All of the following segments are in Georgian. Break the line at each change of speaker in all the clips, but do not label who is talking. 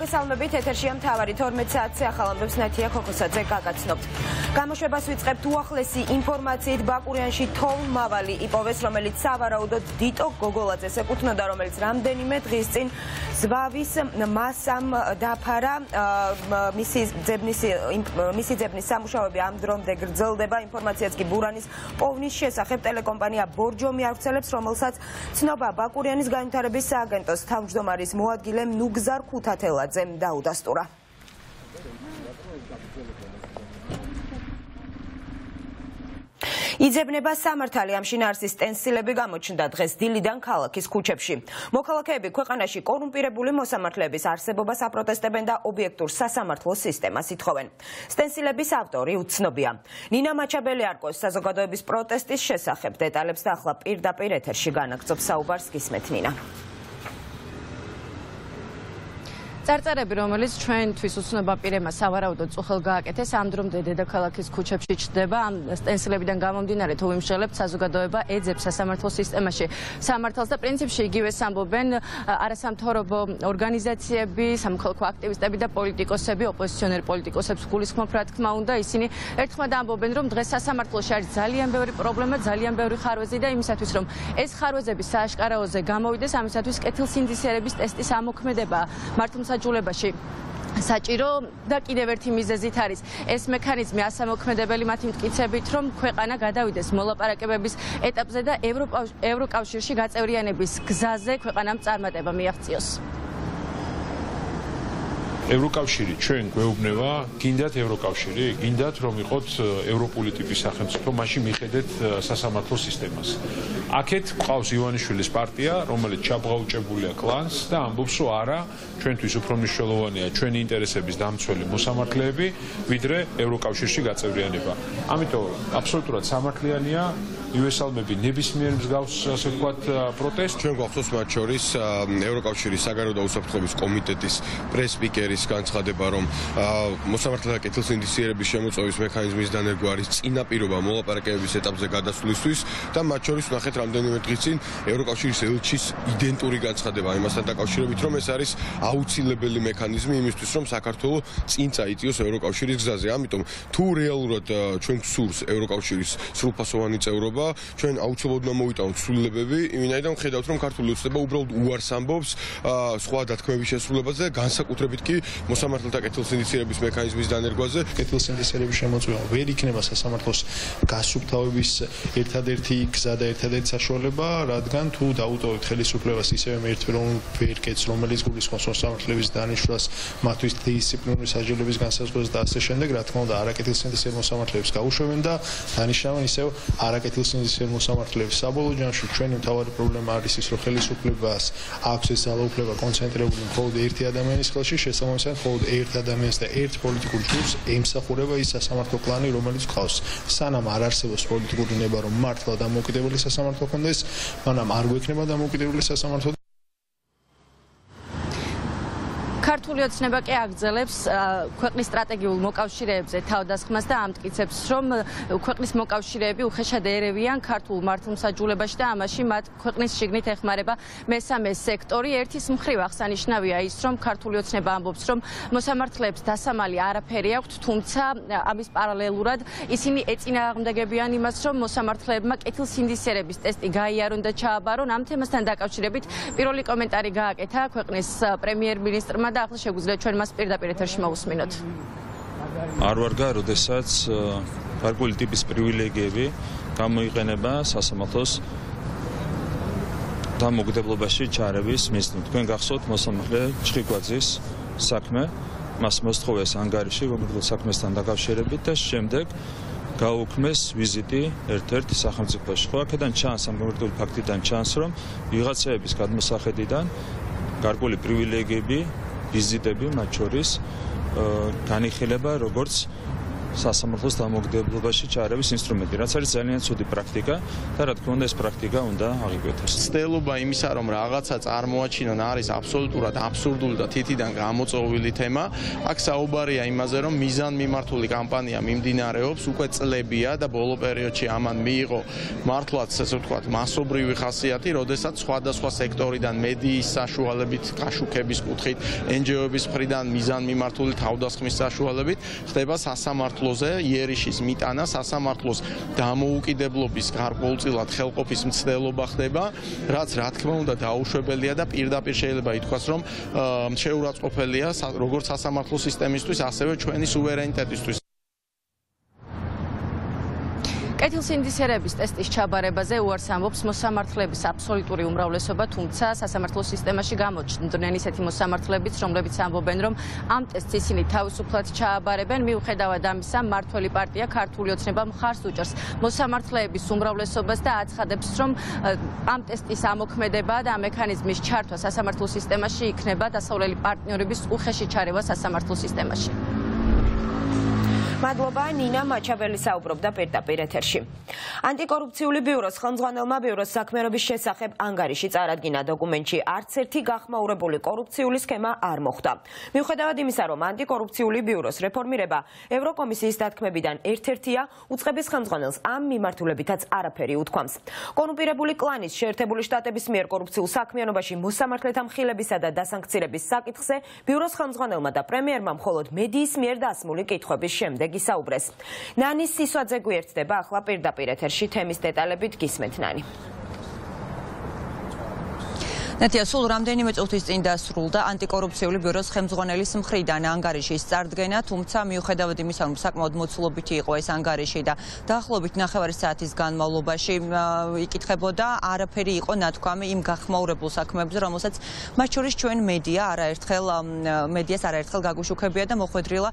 მოგესალმებით ეთერშია მთავარი 12 საათზე ახალ ამბებს ნათია ქოქოსაძე გაგაცნობთ. გამოშვებას ვიწყებთ უახლესი ინფორმაციით. ბაკურიანში თოლმავალი იპოვეს რომელიც სავარაუდოდ დიტო გოგოლაძეს ეკუთვნოდა რომელიც რამდენიმე დღის წინ ზვავის მასამ დაფარა. მისი ძებნის მისი ძებნის სამუშაოები ამ დრომდე გრძელდება. ინფორმაციაც კი ბურანის პოვნის შესახებ ტელეკომპანია ბორჯომი აღწელებს რომელსაც ცნობა ბაკურიანის განვითარების სააგენტოს თავმჯდომარის მოადგილე ნუგზარ ქუთათელაძემ დაუდასტურა იძებნება სამართალი ამ შინაარსის სტენსილები გამოჩნდა დღეს დილიდან ქალაქის ქუჩებში. მოქალაქეები ქვეყანაში კორუმპირებული მოსამართლეების არსებობას აპროტესტებენ და ობიექტურ სასამართლო სისტემას ითხოვენ. სტენსილების ავტორი უცნობია. ნინა მაჩაბელი-არკოს საზოგადოების პროტესტის შესახებ დეტალებს და ახლა პირდაპირ ეთერში განაგზობს საუბარს გისმეთ ნინა.
წარწერები, რომელიც ჩვენთვის უცნობა პირემა სავარაუდოდ წუხელ გააკეთეს, ამ დრომდე დედაქალაქის ქუჩებში ჩდება, ამ სტენსილებიდან გამომდინარე თუ ვიმშელებთ საზოგადოება ეძებს სასამართლო სისტემაში. სამართალს და პრინციპში იგივეს ამბობენ არასამთავრობო ორგანიზაციები, სამხელქო აქტივისტები და პოლიტიკოსები, ოპოზიციონერი პოლიტიკოსებს გულისხმობ რა თქმა უნდა, ისინი ერთხმად ამბობენ, რომ დღეს სასამართლოში არის ძალიან ბევრი პრობლემა, ძალიან ბევრი ხარვეზი და იმისათვის, რომ ეს ხარვეზები სააშკარაოზე გამოვიდეს, ამისათვის კეთილსინდისიერების ტესტის ამოქმედება მართლმსაჯულების შესაძლებელობაში საჭირო და კიდევ ერთი მიზეზით არის ეს მექანიზმი ასამოქმედებელი მათი მტკიცებით რომ ქვეყანა გადავიდეს მოლაპარაკებების ეტაპზე და ევროკავშირში გაწევრიანების გზაზე ქვეყანამ წარმატება მიაღწიოს.
ევროკავშირი ჩვენ გვეუბნება, გინდათ ევროკავშირი, გინდათ რომ იყოთ ევროპული ტიპის სახელმწიფო, მაშინ მიხედეთ სასამართლო სისტემას. აქეთ ყავს ივანიშვილის პარტია, რომელიც ჩაბღაუჭებულია კლანს და ამბობს, რომ არა, ჩვენთვის უფრო მნიშვნელოვანია ჩვენი ინტერესების დამცველი მოსამართლეები, ვიდრე ევროკავშირში გაწევრიანება. ამიტომ აბსოლუტურად სამართლიანია იუესალმები ნებისმიერ მსგავს ასე ვთქვათ პროტესტ
ჩვენ გვახსოვს მათ შორის ევროკავშირის საგარეო და უსაფრთხოების კომიტეტის პრესპიკერის არის განცხადება, რომ მოსამართლეთა კეთილსინდისიერების შემოწმების მექანიზმის დანერგვა არის წინაპირობა მოლაპარაკებების ეტაპზე გადასვლისთვის და მათ შორის ნახეთ რამდენიმე დღის წინ ევროკავშირის ელჩის იდენტური განცხადება იმასთან დაკავშირებით, რომ ეს არის აუცილებელი მექანიზმი იმისთვის, რომ საქართველოს წინ წაიწიოს ევროკავშირის გზაზე. ამიტომ თუ რეალურად ჩვენ გსურს ევროკავშირის სრულფასოვანი წევრობა, ჩვენ აუცილებლად მოვიტანოთ სრულებები, იმენაირად ხედავთ, რომ ქართული ოცნება უბრალოდ უარს ამბობს სხვა დათქმების შესრულებაზე, განსაკუთრებით კი მოსამართლეთა კეთილსინდისიერების მექანიზმის დანერგვაზე
კეთილსინდისიერების შემოწმება ვერ იქნება სასამართლოს გასუფთავების ერთადერთი გზა და ერთადერთი საშუალება, რადგან თუ დაუტოვებთ ხელისუფლებას ისევე ვერ კეთს რომელიც გულისხმობს მოსამართლეების დანიშვნას, მათთვის დისციპლინური საჯელების განსაზღვრას და ასე შემდეგ, რა თქმა უნდა, არაკეთილსინდისიერ მოსამართლეებს გაუშვებენ და დანიშნავენ ისევ არაკეთილსინდისიერ მოსამართლეებს. საბოლოო ჯამში ჩვენი მთავარი პრობლემა არის ის, რომ ხელისუფლებას აქვს ეს ძალაუფლება კონცენტრირებული მხოლოდ ერთი ადამიანის ხელში, შესაბამისად ამისგან მხოლოდ ერთ ადამიანს და ერთ პოლიტიკურ ჯგუფს ემსახურება ის სასამართლო პლანი, რომელიც ყავს. სანამ არ არსებობს პოლიტიკური ნება, რომ მართლა დამოუკიდებელი სასამართლო კონდეს, მანამ არ გვექნება დამოუკიდებელი სასამართლო
ქართული ოცნება კი აგზელებს ქვეყნის სტრატეგიულ მოკავშირეებზე თავდასხმას და ამტკიცებს, რომ ქვეყნის მოკავშირეები უხეშად ერევიან ქართულ მართლმსაჯულებაში და ამაში მათ ქვეყნის შიგნით ეხმარება მესამე სექტორი. ერთის მხრივ აღსანიშნავია ის, რომ ქართული ოცნება ამბობს, რომ მოსამართლეებს დასამალი არაფერი აქვთ, თუმცა ამის პარალელურად ისინი ეწინააღმდეგებიან იმას, რომ მოსამართლეებმა კეთილსინდისიერების ტესტი გაიარონ და ჩააბარონ. ამ თემასთან დაკავშირებით პირველი კომენტარი გააკეთა ქვეყნის პრემიერ-მინისტრმა და ახლა შეგვიძლია ჩვენ მას პირდაპირ ეთერში მოусმინოთ.
არ ვარგა, როდესაც გარკვეული ტიპის პრივილეგიები გამოიყენება სასამართლოს დამოუკიდებლობაში ჩარევის მიზნით. თქვენ გახსოვთ მოსამართლე ჩხიკვაძის საქმე, მას მოსთხოვეს ანგარიში გომერდულ საქმესთან დაკავშირებით და შემდეგ გაუქმეს ვიზიტი ერთ-ერთ სახელმწიფოში. ხო, აქედან ჩანს ამ გომერდულ ფაქტიდან ჩანს, რომ ვიღაცების გადმოსახედიდან გარკვეული პრივილეგიები ვიზიტები მათ შორის განიხილება როგორც
სასამართლოს დამოუკიდებლობაში ჩაერევის ინსტრუმენტი, რაც არის ძალიან ცუდი პრაქტიკა და რა თქმა უნდა ეს პრაქტიკა უნდა აღიკვეთოს.
ცდელობა იმისა, რომ რაღაცა წარმოაჩინონ არის აბსოლუტურად აბსურდული და თითიდან გამოწოვილი თემა. აქ საუბარია იმაზე, რომ მიზან მიმართული კამპანია მიმდინარეობს უკვე წლებია და ბოლო პერიოდში ამან მიიღო მართლაც ესე ვთქვათ მასობრივი ხასიათი, როდესაც სხვადასხვა სექტორიდან მედიის საშუალებით, კაშუქების კუთხით, NGO-ების მხრიდან მიზან მიმართული თავდასხმის საშუალებით ხდება სასამართლო სასამართლოზე იერიშის მიტანა სასამართლოს დამოუკიდებლობის გარკვეულწილად ხელყოფის მცდელობა ხდება, რაც რა თქმა უნდა დაუშვებელია და პირდაპირ შეიძლება ითქვას, რომ შეურაცხყოფელია როგორც სასამართლო სისტემისთვის, ასევე ჩვენი სუვერენიტეტისთვის.
კეთილსინდისერების ტესტის ჩაბარებაზე უარს ამბობს მოსამართლეების აბსოლუტური უმრავლესობა, თუმცა სასამართლო სისტემაში გამოჩნდნენ ისეთი მოსამართლეებიც, რომლებიც ამბობენ, რომ ამ ტესტს ისინი თავისუფლად ჩააბარებენ, მიუხედავად ამისა, მართველი პარტია ქართული ოცნება მხარს უჭერს მოსამართლეების უმრავლესობას და აცხადებს, რომ ამ ტესტის ამოქმედება და მექანიზმის ჩართვა სასამართლო სისტემაში იქნება დასავლელი პარტნიორების უხეში ჩარევა სასამართლო სისტემაში.
მადლობა ნინა მაჩაბელი საუბრობდა პირდაპირ ეთერში. ანტიკორუფციული ბიუროს ხელმძღვანელმა ბიუროს საქმიანობის შესახებ ანგარიში წარადგინა დოკუმენტში არც ერთი გახმაურებული კორუფციული სქემა არ მოხდა. მიუხედავად იმისა, რომ ანტიკორუფციული ბიუროს რეფორმირება ევროკომისიის დათქმებიდან ერთ-ერთია, უწყების ხელმძღვანელს ამ მიმართულებითაც არაფერი უთქვამს. კონუპირებული კლანის შეერთებული შტატების მიერ კორუფციულ საქმიანობაში მოსამართლეთა მხილებისა და დასანქცირების საკითხზე ბიუროს ხელმძღვანელმა და პრემიერმა მხოლოდ მედიის მიერ დასმული კითხვების შემდეგ გისაუბრეს. ნანის სისვაძე გვერდდება ახლა პირდაპირ ეთერში თემის დეტალებით გისმენთ ნანი.
ნათია სულ რამდენიმე წუთის წინ დასრულდა ანტიკორუფციული ბიუროს ხელმძღვანელის მხრიდან. ანგარიშის წარდგენა, თუმცა მიუხედავად იმისა, რომ საკმაოდ მოცულობითი იყო ეს ანგარიში და დაახლოებით 9 საათის განმავლობაში იკითხებოდა, არაფერი იყო ნათქვამი იმ გახმაურებულ საქმეებზე, რომელსაც მათ შორის ჩვენ მედია არაერთხელ მედიას არაერთხელ გაგუშუქებია და მოხვედრილა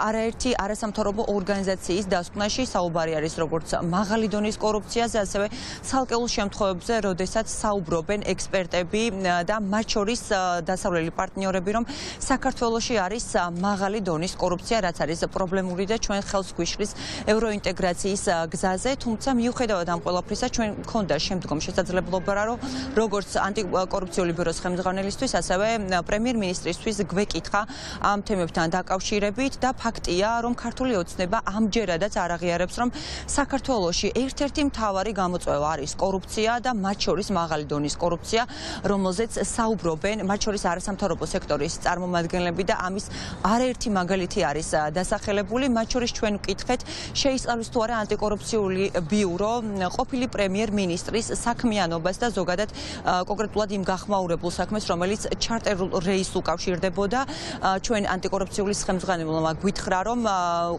არაერთი არასამთავრობო ორგანიზაციის დასკვნაში. საუბარი არის როგორც მაღალი დონის კორუფციაზე, ასევე ცალკეულ შემთხვევებზე, როდესაც საუბრობენ ექსპერტები და მათ შორის დასავლელი პარტნიორები, რომ საქართველოში არის მაღალი დონის კორუფცია, რაც არის პრობლემური და ჩვენ ხელს გვიშლის ევროინტეგრაციის გზაზე, თუმცა მიუხედავად ამ ყველაფრისა, ჩვენ მქონდა შემდგომ შესაძლებლობა, რომ როგორც ანტიკორუფციული ბიუროს ხელმძღვანელისთვის, ასევე პრემიერ-მინისტრისთვის გვეკითხა ამ თემებთან დაკავშირებით და ფაქტია, რომ ქართული ოცნება ამჯერადაც არ აღიარებს, რომ საქართველოში ერთ-ერთი მთავარი გამოწვევა არის კორუფცია და მათ შორის მაღალი დონის კორუფცია, რომ რომელზეც საუბრობენ მათ შორის არასამთავრობო სექტორის წარმომადგენლები და ამის არაერთი მაგალითი არის დასახელებული. მათ შორის ჩვენ ვკითხეთ შეისწავლის თუ არა ანტიკორუფციული ბიურო ყოფილი პრემიერ-მინისტრის საქმიანობას და ზოგადად კონკრეტულად იმ გახმაურებულ საქმეს რომელიც ჩარტერულ რეისს უკავშირდებოდა. ჩვენ ანტიკორუფციული ხელმძღვანელმა გვითხრა რომ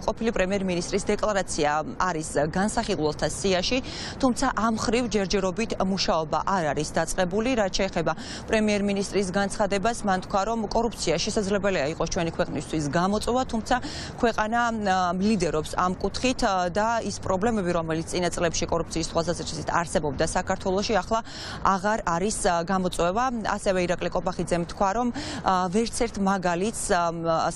ყოფილი პრემიერ-მინისტრის დეკლარაცია არის განსახილველთა სიაში თუმცა ამ ხრივ ჯერჯერობით მუშაობა არ არის დაწყებული რაც შეეხება ეხება პრემიერ-მინისტრის განცხადებას, მან თქვა, რომ კორუფცია შესაძლებელია იყოს ჩვენი ქვეყნისთვის გამოწვევა, თუმცა ქვეყანა ლიდერობს ამ კუთხით და ის პრობლემები, რომელიც წინა წლებში კორუფციის თვალსაზრისით არსებობდა საქართველოში, ახლა აღარ არის გამოწვევა. ასევე ირაკლი კოპახიძემ თქვა, რომ ვერც ერთ მაგალითს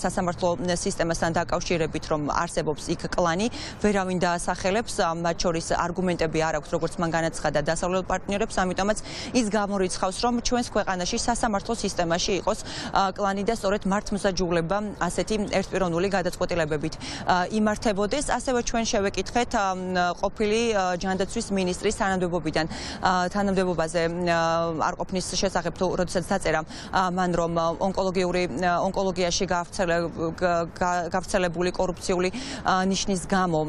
სასამართლო სისტემასთან დაკავშირებით, რომ არსებობს იქ კლანი, ვერავინ დაასახელებს, მათ შორის არგუმენტები არ აქვს, როგორც მან განაცხადა დასავლელ პარტნიორებს, ამიტომაც ის გამორიცხავს, რომ ჩვენს ქვეყანაში სასამართლო სისტემაში იყოს კლანი და სწორედ მართლმსაჯულება ასეთი ერთპიროვნული გადაწყვეტილებებით იმართებოდეს. ასევე ჩვენ შევეკითხეთ ყოფილი ჯანდაცვის მინისტრის თანამდებობიდან თანამდებობაზე არ ყოფნის შესახებ თუ როდესაც დაწერა მან რომ ონკოლოგიური ონკოლოგიაში გავრცელებული კორუფციული ნიშნის გამო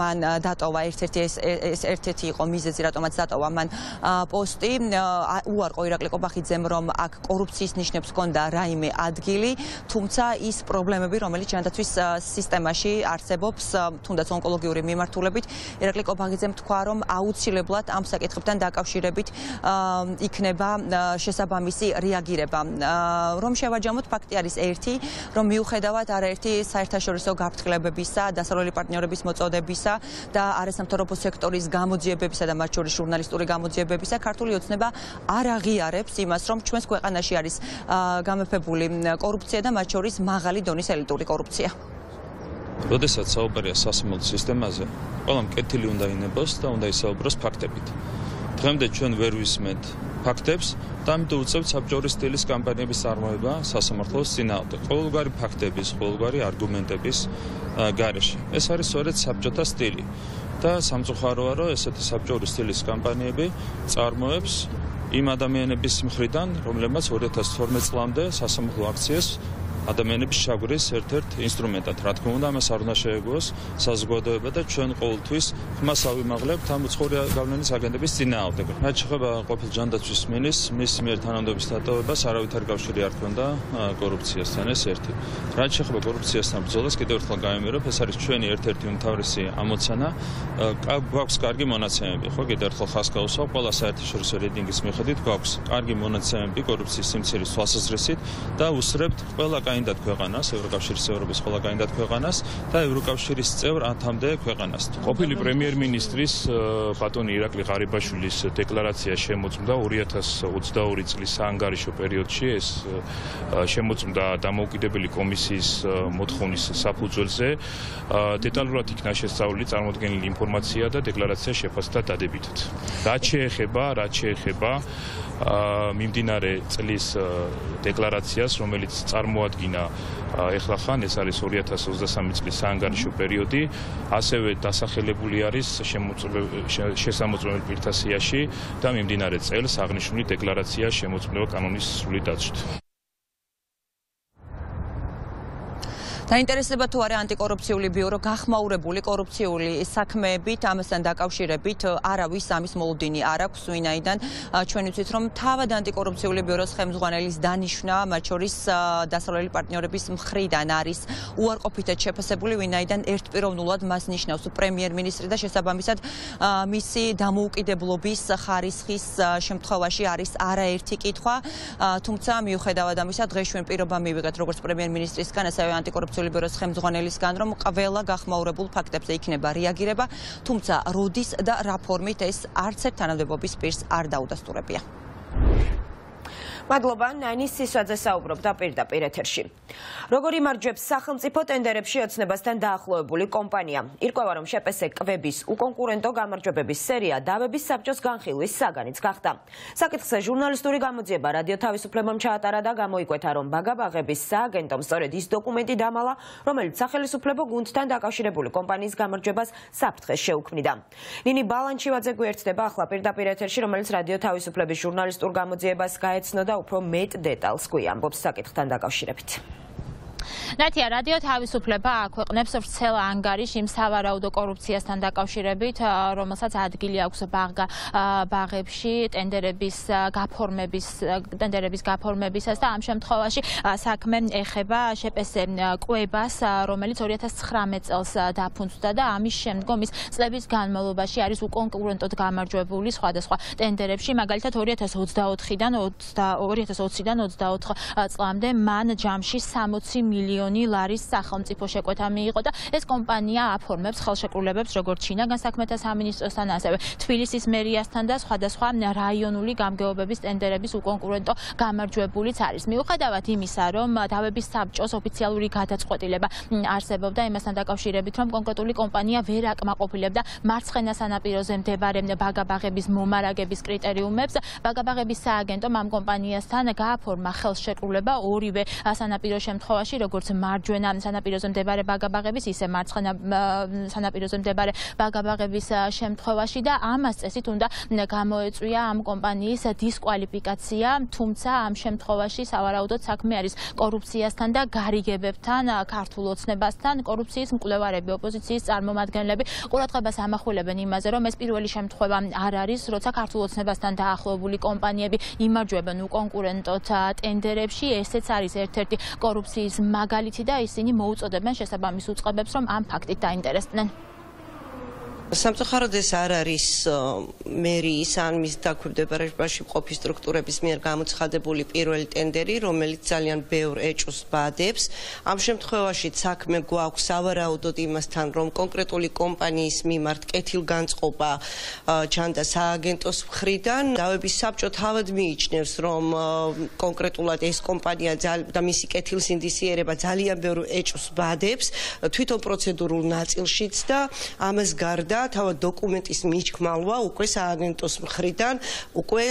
მან დატოვა ერთ-ერთი ეს ერთ-ერთი იყო მიზეზი რატომაც დატოვა მან პოსტი უარყო ირაკლი კობახიძემ რომ აქ კორუფციის ნიშნებს ჰქონდა რაიმე ადგილი, თუმცა ის პრობლემები, რომელიც ჯანდაცვის სისტემაში არსებობს, თუნდაც ონკოლოგიური მიმართულებით, ირაკლი კობახიძემ თქვა, რომ აუცილებლად ამ საკითხებთან დაკავშირებით იქნება შესაბამისი რეაგირება. რომ შევაჯამოთ, ფაქტი არის ერთი, რომ მიუხედავად არაერთი საერთაშორისო გაფრთხილებებისა, დასავლელი პარტნიორების მოწოდებისა და არასამთავრობო სექტორის გამოძიებებისა და მათ შორის ჟურნალისტური გამოძიებებისა, ქართული ოცნება არ აღიარებს ეხმარებს იმას, რომ ჩვენს ქვეყანაში არის გამეფებული კორუფცია და მათ შორის მაღალი დონის ელიტური კორუფცია.
როდესაც საუბარია სასამართლო სისტემაზე, ყველამ კეთილი უნდა ინებოს და უნდა ისაუბროს ფაქტებით. დღემდე ჩვენ ვერ ვისმენთ ფაქტებს და ამიტომ უწევთ საბჭოური სტილის კამპანიების წარმოება სასამართლოს წინააღმდეგ. ყოველგვარი ფაქტების, ყოველგვარი არგუმენტების გარეშე. ეს არის სწორედ საბჭოთა სტილი. და სამწუხაროა, რომ ესეთი საბჭოური სტილის კამპანიები წარმოებს იმ ადამიანების მხრიდან, რომლებმაც 2012 წლამდე სასამართლო აქციას ადამიანების შაგვრის ერთ-ერთ ინსტრუმენტად. რა თქმა უნდა, ამას არ უნდა შეეგოს საზოგადოება და ჩვენ ყოველთვის ხმას ავიმაღლებთ ამ უცხოური გავლენის აგენტების წინააღმდეგ. რაც შეეხება ყოფილ ჯანდაცვის მინის, მის მიერ თანამდებობის დატოვებას არავითარი კავშირი არ ქონდა კორუფციასთან, ეს ერთი. რაც შეეხება კორუფციასთან ბრძოლას, კიდევ ერთხელ გამიმეორებ, ეს არის ჩვენი ერთ-ერთი უმთავრესი ამოცანა. გვაქვს კარგი მონაცემები, ხო, კიდევ ერთხელ ხას გავუსვა, ყველა საერთაშორისო რეიტინგის მიხედვით გვაქვს კარგი მონაცემები კორუფციის სიმცირის თვალსაზრისით და უსწრებთ ყველა კაინდად ქვეყანას, ევროკავშირის ევროპის ყველა კაინდად ქვეყანას და ევროკავშირის წევრ ათამდე ქვეყანას.
ყოფილი პრემიერ-მინისტრის ბატონი ირაკლი ღარიბაშვილის დეკლარაცია შემოწმდა 2022 წლის საანგარიშო პერიოდში ეს შემოწმდა დამოუკიდებელი კომისიის მოთხოვნის საფუძველზე. დეტალურად იქნა შესწავლილი წარმოქმნილი ინფორმაცია და დეკლარაცია შეფასდა დადებითად. რაც შეეხება, რაც შეეხება მიმდინარე წლის დეკლარაციას, რომელიც წარმოადგინა ეხლა ხან, ეს არის 2023 წლის საანგარიშო პერიოდი, ასევე დასახელებული არის შესამოწმებელ პირთა სიაში და მიმდინარე წელს აღნიშნული დეკლარაცია შემოწმება კანონის სრული დაცვით.
დაინტერესება თუ არა ანტიკორუფციული ბიურო გახმაურებული კორუფციული საქმეებით ამასთან დაკავშირებით არავის ამის მოლოდინი არ აქვს ვინაიდან. ჩვენ ვიცით რომ თავად ანტიკორუფციული ბიუროს ხელმძღვანელის დანიშნა მათ შორის დასავლელი პარტნიორების მხრიდან არის უარყოფითად შეფასებული ვინაიდან ერთპიროვნულად მას ნიშნავს პრემიერ-მინისტრი და შესაბამისად მისი დამოუკიდებლობის ხარისხის შემთხვევაში არის არაერთი კითხვა. თუმცა მიუხედავად ამისა დღეს ჩვენ პირობა მივიღეთ როგორც პრემიერ-მინისტრისგან ასევე ანტიკორუფციული კონსული ბიუროს ხელმძღვანელისგან, რომ ყველა გახმაურებულ ფაქტებზე იქნება რეაგირება, თუმცა როდის და რა ფორმით ეს არც ერთ თანამდებობის პირს არ დაუდასტურებია.
მადლობა ნანის სისვაძე საუბრობდა პირდაპირ ეთერში. როგორი მარჯვებს სახელმწიფო ტენდერებში ოცნებასთან დაახლოებული კომპანია. ირკვევა რომ შეპესე კვების უკონკურენტო გამარჯვებების სერია დავების საბჭოს განხილვის საგანიც გახდა. საკითხზე ჟურნალისტური გამოძიება რადიო თავისუფლებამ ჩაატარა და გამოიკვეთა რომ ბაგაბაღების სააგენტომ სწორედ ის დოკუმენტი დამალა, რომელიც სახელმწიფო გუნდთან დაკავშირებული კომპანიის გამარჯვებას საფრთხეს შეუქმნიდა. ნინი ბალანჩივაძე გვერდდება ახლა პირდაპირ ეთერში, რომელიც რადიო თავისუფლების ჟურნალისტურ გამოძიებას გაეცნო და უფრო მეტ დეტალს გვიამბობს საკითხთან დაკავშირებით.
ნათია რადიო თავისუფლება აქვეყნებს ვრცელ ანგარიშ იმ სავარაუდო კორუფციასთან დაკავშირებით, რომელსაც ადგილი აქვს ბაღა ბაღებში ტენდერების გაფორმების ტენდერების გაფორმებისას და ამ შემთხვევაში საქმე ეხება შეპესე კვებას, რომელიც 2019 წელს დაფუძნდა და ამის შემდგომ ის წლების განმავლობაში არის უკონკურენტოდ გამარჯვებული სხვადასხვა ტენდერებში, მაგალითად 2024-დან 2020-დან 24 წლამდე მან ჯამში 60 მილიონი ლარის სახელმწიფო შეკვეთა მიიღო და ეს კომპანია აფორმებს ხელშეკრულებებს როგორც შინაგან საქმეთა სამინისტროსთან ასევე თბილისის მერიასთან და სხვადასხვა რაიონული გამგეობების ტენდერების უკონკურენტო გამარჯვებულიც არის. მიუხედავად იმისა, რომ დავების საბჭოს ოფიციალური გადაწყვეტილება არსებობდა იმასთან დაკავშირებით, რომ კონკრეტული კომპანია ვერ აკმაყოფილებდა მარცხენა სანაპიროზე მდებარე ბაგაბაღების მომარაგების კრიტერიუმებს, ბაგაბაღების სააგენტომ ამ კომპანიასთან გააფორმა ხელშეკრულება ორივე სანაპირო შემთხვევაში როგორც მარჯვენა სანაპიროზე მდებარე ბაგაბაღების, ისე მარცხენა სანაპიროზე მდებარე ბაგაბაღების შემთხვევაში და ამას წესით უნდა გამოეწვია ამ კომპანიის დისკვალიფიკაცია, თუმცა ამ შემთხვევაში სავარაუდოდ საქმე არის კორუფციასთან და გარიგებებთან, ქართულ ოცნებასთან, კორუფციის მკვლევარები, ოპოზიციის წარმომადგენლები ყურადღებას ამახვილებენ იმაზე, რომ ეს პირველი შემთხვევა არ არის, როცა ქართულ ოცნებასთან დაახლოებული კომპანიები იმარჯვებენ უკონკურენტოდ ტენდერებში, ესეც არის ერთ-ერთი კორუფციის მაგალითი და ისინი მოუწოდებენ შესაბამის უწყებებს, რომ ამ ფაქტით დაინტერესდნენ.
სამწუხაროდ ეს არ არის მერიის ან მის დაქვემდებარებაში მყოფი სტრუქტურების მიერ გამოცხადებული პირველი ტენდერი, რომელიც ძალიან ბევრ ეჭვს ბადებს. ამ შემთხვევაში საქმე გვაქვს სავარაუდოდ იმასთან, რომ კონკრეტული კომპანიის მიმართ კეთილგანწყობა ჩანდა სააგენტოს მხრიდან. დავების საბჭო თავად მიიჩნევს, რომ კონკრეტულად ეს კომპანია და მისი კეთილსინდისიერება ძალიან ბევრ ეჭვს ბადებს თვითონ პროცედურულ ნაწილშიც და ამას გარდა და თავად დოკუმენტის მიჩქმალვა უკვე სააგენტოს მხრიდან უკვე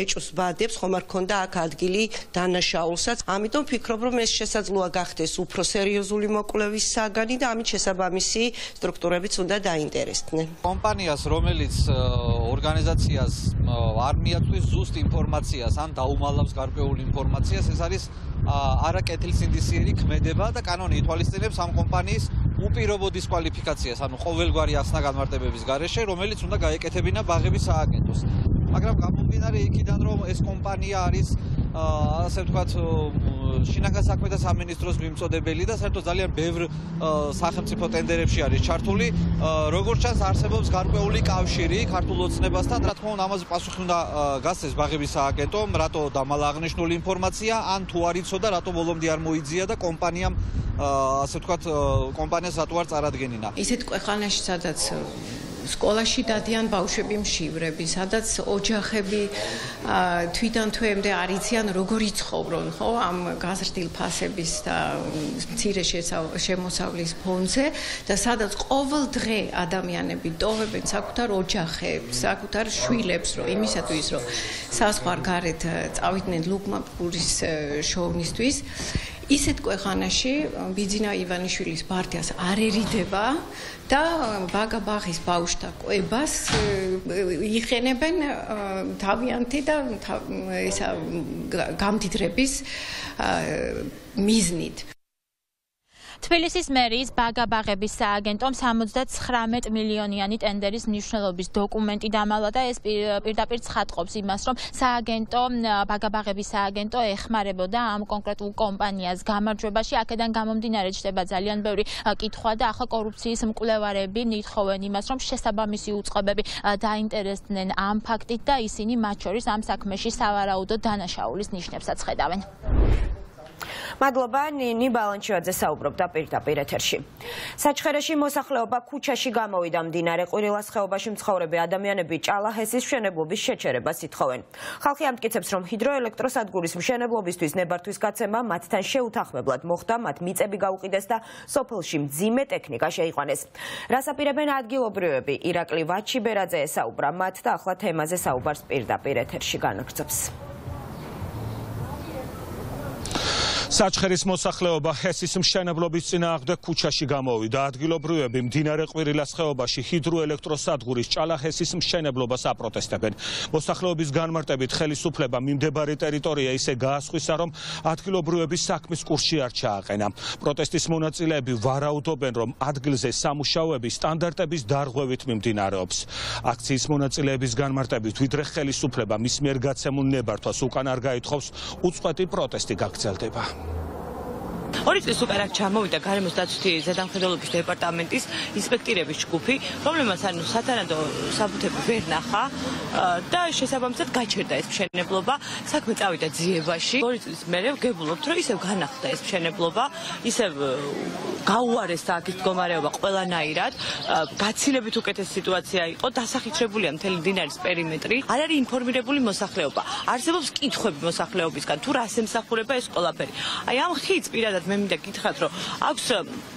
ეჭვს ბადებს ხომ არ ქონდა აქ ადგილი დანაშაულსაც. ამიტომ ფიქრობ რომ ეს შესაძლოა გახდეს უფრო სერიოზული მოკვლევის საგანი და ამით შესაბამისი სტრუქტურებიც უნდა დაინტერესდნენ.
კომპანიას რომელიც ორგანიზაციას არ მიაწვის ზუსტ ინფორმაციას ან დაუმალავს გარკვეულ ინფორმაციას ეს არის არაკეთილსინდისიერი ქმედება და კანონი ითვალისწინებს ამ კომპანიის უპირობო დისკვალიფიკაციას, ანუ ყოველგვარი ახსნა განმარტებების გარეშე, რომელიც უნდა გაეკეთებინა ბაღების სააგენტოს. მაგრამ გამომდინარე იქიდან, რომ ეს კომპანია არის ასე ვთქვათ შინაგან საქმეთა სამინისტროს მიმწოდებელი და საერთოდ ძალიან ბევრ სახელმწიფო ტენდერებში არის ჩართული. როგორც ჩანს, არსებობს გარკვეული კავშირი ქართულ ოცნებასთან, რა თქმა უნდა, ამაზე პასუხი უნდა გასცეს ბაღების სააგენტომ, რატო დამალა აღნიშნული ინფორმაცია, ან თუ არ იცოდა, რატო ბოლომდე არ მოიძია და კომპანიამ ასე ვთქვათ კომპანიას რატო არ წარადგენინა.
ისეთ ქვეყანაში, სადაც სკოლაში დადიან ბავშვები მშივრები, სადაც ოჯახები თვითონ თვემდე არ იციან როგორ იცხოვრონ, ხო, ამ გაზრდილ ფასების და მცირე შემოსავლის ფონზე და სადაც ყოველ დღე ადამიანები ტოვებენ საკუთარ ოჯახებს, საკუთარ შვილებს, რომ იმისათვის, რომ საზღვარ გარეთ წავიდნენ ლუკმაპურის შოუნისთვის ისეთ ქვეყანაში ბიძინა ივანიშვილის პარტიას არ ერიდება და ბაგაბაღის ბაუშთა ყვებას იხენებენ თავიანთი და ისა გამდიდრების მიზნით
თბილისის მერიის ბაგაბაღების სააგენტომ 79 მილიონიანი ტენდერის მნიშვნელობის დოკუმენტი დამალა და ეს პირდაპირ ცხადყოფს იმას, რომ სააგენტო ბაგაბაღების სააგენტო ეხმარებოდა ამ კონკრეტულ კომპანიას გამარჯვებაში. აქედან გამომდინარე ჩდება ძალიან ბევრი კითხვა და ახლა კორუფციის მკვლევარები ნითხოვენ იმას, რომ შესაბამისი უწყებები დაინტერესდნენ ამ ფაქტით და ისინი მათ შორის ამ საქმეში სავარაუდო დანაშაულის ნიშნებსაც ხედავენ.
მადლობა ნინი ბალანჩიაძე საუბრობდა პირდაპირ ეთერში. საჩხერეში მოსახლეობა ქუჩაში გამოვიდა მდინარე ყვირილას ხეობაში მცხოვრები ადამიანები ჭალაჰესის მშენებლობის შეჩერებას ითხოვენ. ხალხი ამტკიცებს, რომ ჰიდროელექტროსადგურის მშენებლობისთვის ნებართვის გაცემა მათთან შეუთანხმებლად მოხდა, მათ მიწები გაუყიდეს და სოფელში მძიმე ტექნიკა შეიყვანეს. რასაპირებენ ადგილობრივები ირაკლი ვაჩიბერაძე ესაუბრა მათ და ახლა თემაზე საუბარს პირდაპირ ეთერში განაგრძობს.
საჩხერის მოსახლეობა ჰესის მშენებლობის წინააღმდეგ ქუჩაში გამოვიდა. ადგილობრივები მდინარე ყვირილას ხეობაში ჰიდროელექტროსადგურის ჭალახესის მშენებლობას აპროტესტებენ. მოსახლეობის განმარტებით ხელისუფლება მიმდებარე ტერიტორია ისე გაასხვისა, რომ ადგილობრივების საქმის კურსში არ ჩააყენა. პროტესტის მონაწილეები ვარაუდობენ, რომ ადგილზე სამუშაოები სტანდარტების დარღვევით მიმდინარეობს. აქციის მონაწილეების განმარტებით ვიდრე ხელისუფლება მის მიერ გაცემულ ნებართვას უკან არ გაითხოვს, უწყვეტი პროტესტი გაგრძელდება.
ორი წლის უკან აქ ჩამოვიდა გარემოს დაცვითი ზედამხედველობის დეპარტამენტის ინსპექტირების ჯგუფი, რომლებმაც ანუ სათანადო საბუთები ვერ ნახა და შესაბამისად გაჩერდა ეს მშენებლობა. საქმე წავიდა ძიებაში. ორი წლის მერე ვგებულობთ, რომ ისევ განახლდა ეს მშენებლობა, ისევ გაუარესდა აქის მდგომარეობა ყველანაირად. გაცილებით უკეთესი სიტუაცია იყო, დასახიჩრებულია მთელი დინარის პერიმეტრი. არ არის ინფორმირებული მოსახლეობა. არსებობს კითხვები მოსახლეობისგან, თუ რას ემსახურება ეს ყველაფერი. აი ამ ხიდს პირადად მე მინდა გითხრათ, რომ აქვს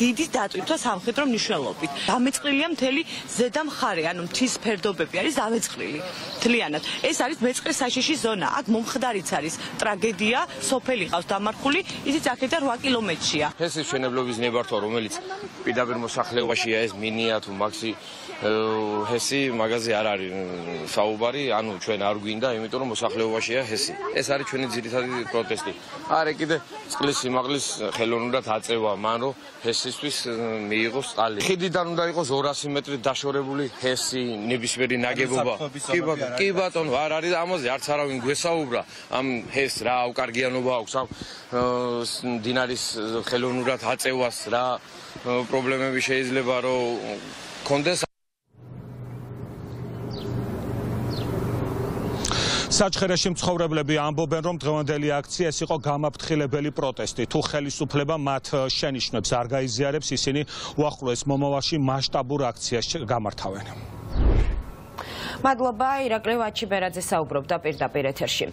დიდი დატვირთვა სამხედრო მნიშვნელობით. დამეწყრილია მთელი ზედა მხარე, ანუ მთის ფერდობები არის დამეწყრილი. თლიანად. ეს არის მეწყრე საშიში ზონა. აქ მომხდარიც არის ტრაგედია, სოფელი ყავს დამარხული, ისიც აქედან 8 კილომეტრია.
ეს ის შენებლობის ნებართვა, რომელიც პირდაპირ მოსახლეობაშია ეს მინია თუ მაქსი ჰესი მაგაზე არ არის საუბარი, ანუ ჩვენ არ გვინდა, იმიტომ რომ მოსახლეობაშია ჰესი. ეს არის ჩვენი ძირითადი პროტესტი. არა კიდე წყლის სიმაღლის ხელოვნურად აწევა მან რომ ჰესისთვის მიიღოს წყალი. ხიდიდან უნდა იყოს 200 მეტრი დაშორებული ჰესი, ნებისმიერი ნაგებობა. კი ბატონო, კი ბატონო, არ არის ამაზე არც არავინ გვესაუბრა. ამ ჰეს რა უკარგიანობა აქვს ამ დინარის ხელოვნურად აწევას რა პრობლემები შეიძლება რომ კონდეს
საჩხერეში მცხოვრებლები ამბობენ, რომ დღევანდელი აქცია ეს იყო გამაფრთხილებელი პროტესტი. თუ ხელისუფლება მათ შენიშვნებს არ გაიზიარებს, ისინი უახლოეს მომავალში მასშტაბურ აქციას გამართავენ.
მადლობა ირაკლი ვაჩიბერაძე საუბრობდა პირდაპირ ეთერში.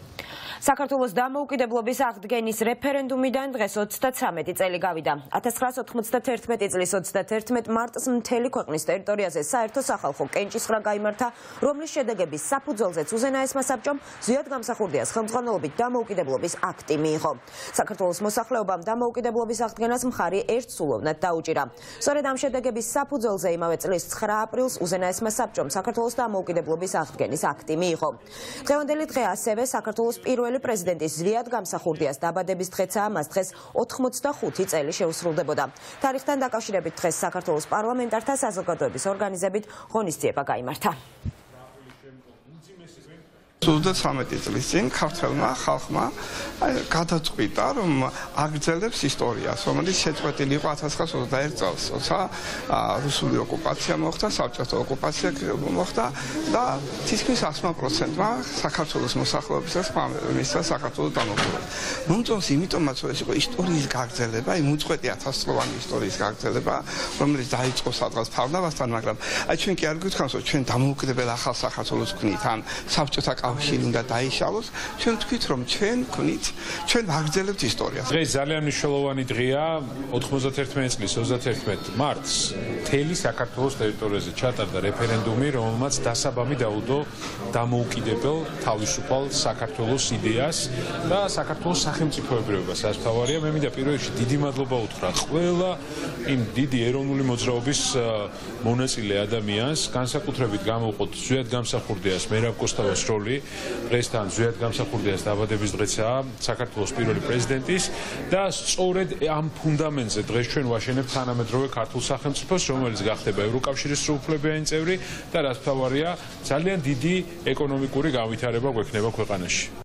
საქართველოს დამოუკიდებლობის აღდგენის რეფერენდუმიდან დღეს 33 წელი გავიდა. 1991 წლის 31 მარტს მთელი ქვეყნის ტერიტორიაზე საერთო სახალხო კენჭისხრა გამართა, რომლის შედეგების საფუძველზეც უზენაესმა საბჭომ ზიად გამსახურდიას ხელმძღვანელობით დამოუკიდებლობის აქტი მიიღო. საქართველოს მოსახლეობამ დამოუკიდებლობის აღდგენას მხარი ერთსულოვნად დაუჭირა. სწორედ ამ შედეგების საფუძველზე იმავე წლის 9 აპრილს უზენაესმა საბჭომ საქართველოს დამოუკიდებლობის მთავრობის აღდგენის აქტი მიიღო. დღევანდელი დღე ასევე საქართველოს პირველი პრეზიდენტის ზვიად გამსახურდიას დაბადების დღეცაა, მას დღეს 85 წელი შეუსრულდებოდა. თარიღთან დაკავშირებით დღეს საქართველოს პარლამენტართა საზოგადოების ორგანიზებით ღონისძიება
გაიმართა. 33 წლის წინ ქართველმა ხალხმა გადაწყვიტა, რომ აგრძელებს ისტორიას, რომელიც შეწყვეტილი იყო 1921 წელს, როცა რუსული ოკუპაცია მოხდა, საბჭოთა ოკუპაცია მოხდა და თითქმის 100%-მა საქართველოს მოსახლეობისას მისცა საქართველოს დამოუკიდებლობა. მომწონს იმიტომაც, რომ ეს იყო ისტორიის გაგრძელება, იმ უწყვეტი 1000-წლოვანი ისტორიის გაგრძელება, რომელიც დაიწყო სადღაც ფარნავასთან, მაგრამ აი ჩვენ კი არ გვითხოვს, რომ ჩვენ დამოუკიდებელ ახალ საქართველოს გქნით, ან საბჭოთა კავშირი უნდა დაიშალოს, ჩვენ ვთქვით რომ ჩვენ ვქნით, ჩვენ ვაგრძელებთ ისტორიას.
დღეს ძალიან მნიშვნელოვანი დღეა 91 წლის 31 მარტს თელი საქართველოს ტერიტორიაზე ჩატარდა რეფერენდუმი, რომელმაც დასაბამი დაუდო დამოუკიდებელ თავისუფალ საქართველოს იდეას და საქართველოს სახელმწიფოებრიობას. ეს თავარია მე მინდა პირველ რიგში დიდი მადლობა უთხრა ყველა იმ დიდი ეროვნული მოძრაობის მონაწილე ადამიანს, განსაკუთრებით გამოვყოთ ზვიად გამსახურდიას მერაბ კოსტავას როლი დღესთან ზვიად გამსახურდიას დაბადების დღეცაა საქართველოს პირველი პრეზიდენტის და სწორედ ამ ფუნდამენტზე დღეს ჩვენ ვაშენებთ თანამედროვე ქართულ სახელმწიფოს რომელიც გახდება ევროკავშირის სრულუფლებიანი წევრი და რაც თავარია ძალიან დიდი ეკონომიკური განვითარება გვექნება ქვეყანაში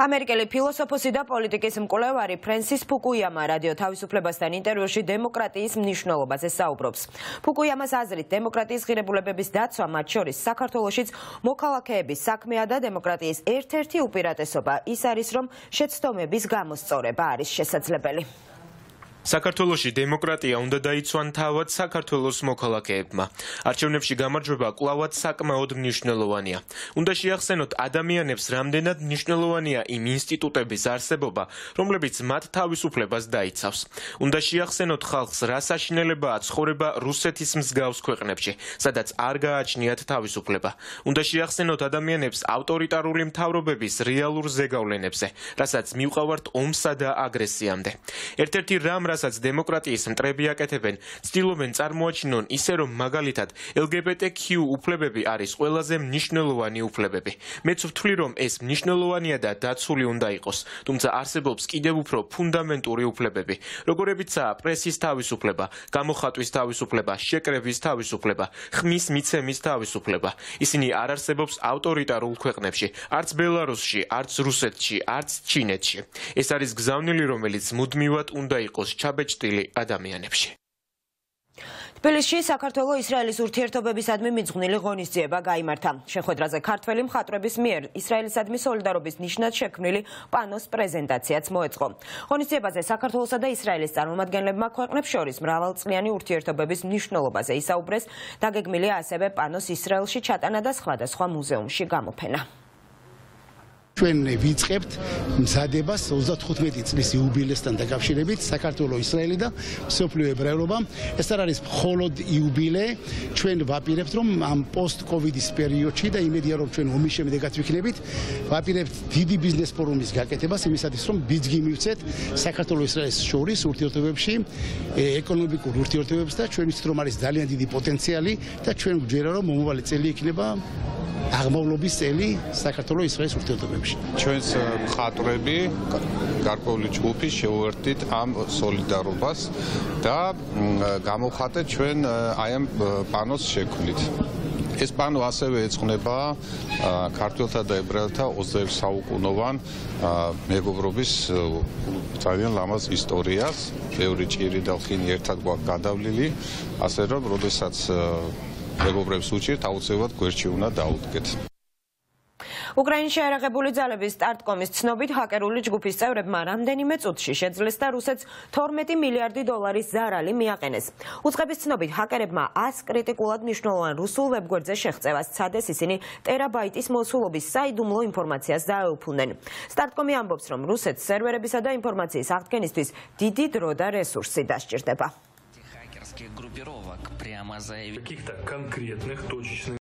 ამერიკელი ფილოსოფოსი და პოლიტიკის მკვლევარი ფრენსის ფუკუიამა რადიო თავისუფლებასთან ინტერვიუში დემოკრატიის მნიშვნელობაზე საუბრობს. ფუკუიამას აზრით, დემოკრატიის ღირებულებების დაცვა მათ შორის საქართველოსიც მოქალაქეების საქმეა და დემოკრატიის ერთ-ერთი უპირატესობა ის არის, რომ შეცდომების გამოსწორება არის შესაძლებელი.
საქართველოსი დემოკრატია უნდა დაიცვან თავად საქართველოს მოქალაქეებმა. არჩევნებში გამარჯვება კვლავაც საკმაოდ მნიშვნელოვანია. უნდა შეახსენოთ ადამიანებს რამდენად მნიშვნელოვანია იმ ინსტიტუტების არსებობა, რომლებიც მათ თავისუფლებას დაიცავს. უნდა შეახსენოთ ხალხს რა საშინელებაა ცხოვრება რუსეთის მსგავს ქვეყნებში, სადაც არ გააჩნიათ თავისუფლება. უნდა შეახსენოთ ადამიანებს ავტორიტარული მთავრობების რეალურ ზეგავლენებზე, რასაც მივყავართ ომსა და აგრესიამდე. ერთ-ერთი რამ რასაც დემოკრატიის მტრები აკეთებენ, ცდილობენ წარმოაჩინონ ისე რომ მაგალითად LGBTQ უფლებები არის ყველაზე მნიშვნელოვანი უფლებები. მეც ვთვლი რომ ეს მნიშვნელოვანია და დაცული უნდა იყოს, თუმცა არსებობს კიდევ უფრო ფუნდამენტური უფლებები, როგორებიცაა პრესის თავისუფლება, გამოხატვის თავისუფლება, შეკრების თავისუფლება, ხმის მიცემის თავისუფლება. ისინი არ არსებობს ავტორიტარულ ქვეყნებში, არც ბელარუსში, არც რუსეთში, არც ჩინეთში. ეს არის გზავნილი, რომელიც მუდმივად უნდა იყოს ჩაბეჭდილი ადამიანებში.
თბილისში საქართველოს ისრაელის ურთიერთობებისადმი მიძღვნილი ღონისძიება გამართა. შეხვედრაზე ქართველი მხატვრების მიერ ისრაელისადმი სოლიდარობის ნიშნად შექმნილი პანოს პრეზენტაციაც მოეწყო. ღონისძიებაზე საქართველოსა და ისრაელის წარმომადგენლებმა ქვეყნებს შორის მრავალწლიანი ურთიერთობების მნიშვნელობაზე ისაუბრეს. დაგეგმილია ასევე პანოს ისრაელში ჩატანა და სხვადასხვა მუზეუმში გამოფენა.
ჩვენ ვიწყებთ მზადებას 35 წლის იუბილესთან დაკავშირებით საქართველოს ისრაელი და სოფლიო ებრაელობა. ეს არ არის მხოლოდ იუბილე. ჩვენ ვაპირებთ რომ ამ პოსტ კოვიდის პერიოდში და იმედია რომ ჩვენ ომის შემდეგაც ვიქნებით ვაპირებთ დიდი ბიზნეს ფორუმის გაკეთებას იმისათვის რომ ბიძგი მივცეთ საქართველოს ისრაელის შორის ურთიერთობებში ეკონომიკურ ურთიერთობებს და ჩვენ ვიცით რომ არის ძალიან დიდი პოტენციალი და ჩვენ გვჯერა რომ მომავალი წელი იქნება აღმავლობის წელი საქართველოს ისრაელის ურთიერთობებში.
ჩვენს მხატვრები, გარკვეული ჯგუფი შეუერთდით ამ სოლიდარობას და გამოხატეთ ჩვენ აი ამ პანოს შექმნით. ეს პანო ასევე ეძღვნება ქართველთა და ებრაელთა 20 საუკუნოვან მეგობრობის ძალიან ლამაზ ისტორიას. ბევრი ჭირი და ხინი ერთად გვაქვს გადავლილი, ასე რომ, როდესაც მეგობრებს უჭირთ, აუცილებლად გვერდში უნდა დაუდგეთ.
უკრაინაში აერაღებული ძალების სტარტკომის ცნობით ჰაკერული ჯგუფის წევრებმა რამდენიმე წუთში შეძლეს და რუსეთს 12 მილიარდი დოლარის ზარალი მიაყენეს. უცხების ცნობით ჰაკერებმა 100 კრიტიკულად მნიშვნელოვან რუსულ ვებგვერდზე შეღწევას ცადეს ისინი ტერაბაიტის მოსულობის საიდუმლო ინფორმაციას დაეუფლნენ. სტარტკომი ამბობს, რომ რუსეთს სერვერებისა და ინფორმაციის აღდგენისთვის დიდი დრო და რესურსი დასჭირდება.
Группировок прямо заявили каких-то конкретных точечных